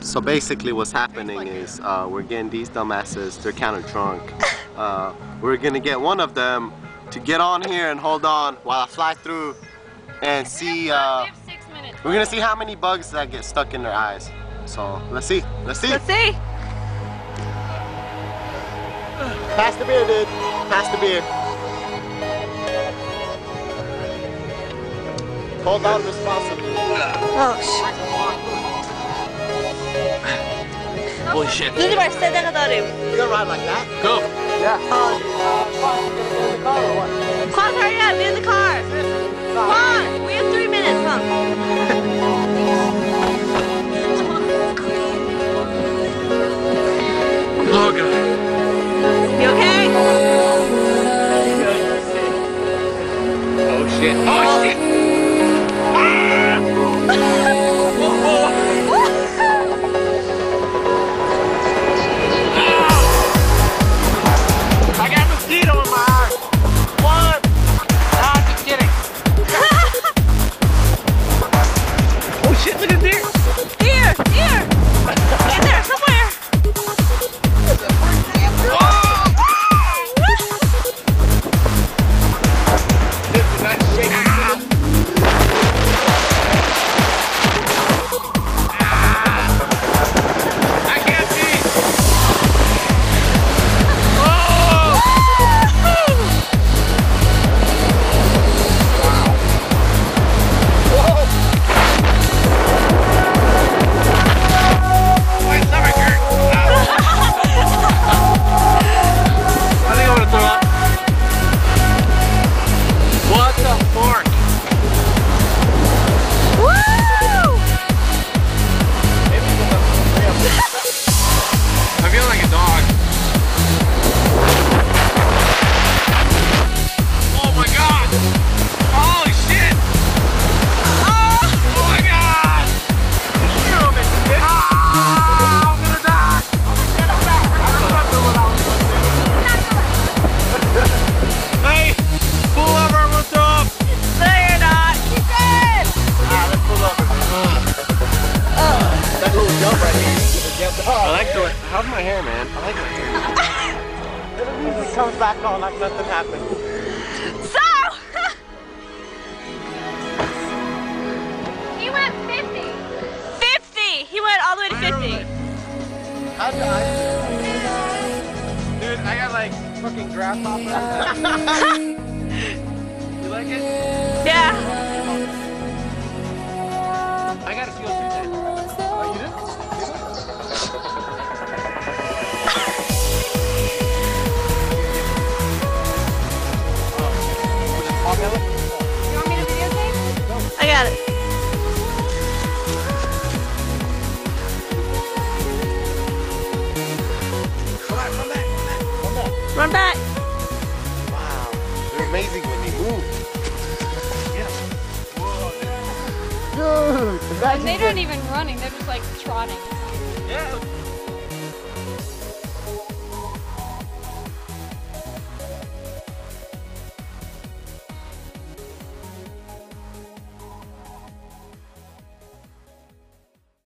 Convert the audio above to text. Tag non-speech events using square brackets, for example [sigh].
So basically what's happening is uh, we're getting these dumbasses, they're kind of drunk. [laughs] Uh, we're gonna get one of them to get on here and hold on while I fly through and see, uh, we're gonna see how many bugs that get stuck in their eyes. So let's see, let's see. Let's see. Pass the beer, dude. Pass the beer. Hold on responsibly. Oh shit. Holy shit. Look at my set that You gonna ride like that? Go. Yeah. Uh, Quan, hurry up. Be in the car. Quan, we have three minutes. huh? Logan. You okay? Oh, shit. Oh, shit. Here. you should've jumped off. I like the oh. way, How's my hair, man? I like it. It easily comes back on like nothing happened. So. [laughs] He went 50. 50. He went all the way to 50. How'd you- Dude, I got like fucking grasshopper. [laughs] [laughs] you like it? Yeah. Videotape? I got it. Run back. Wow. They're amazing when they move. Dude, And they aren't even running, they're just like trotting. Yeah,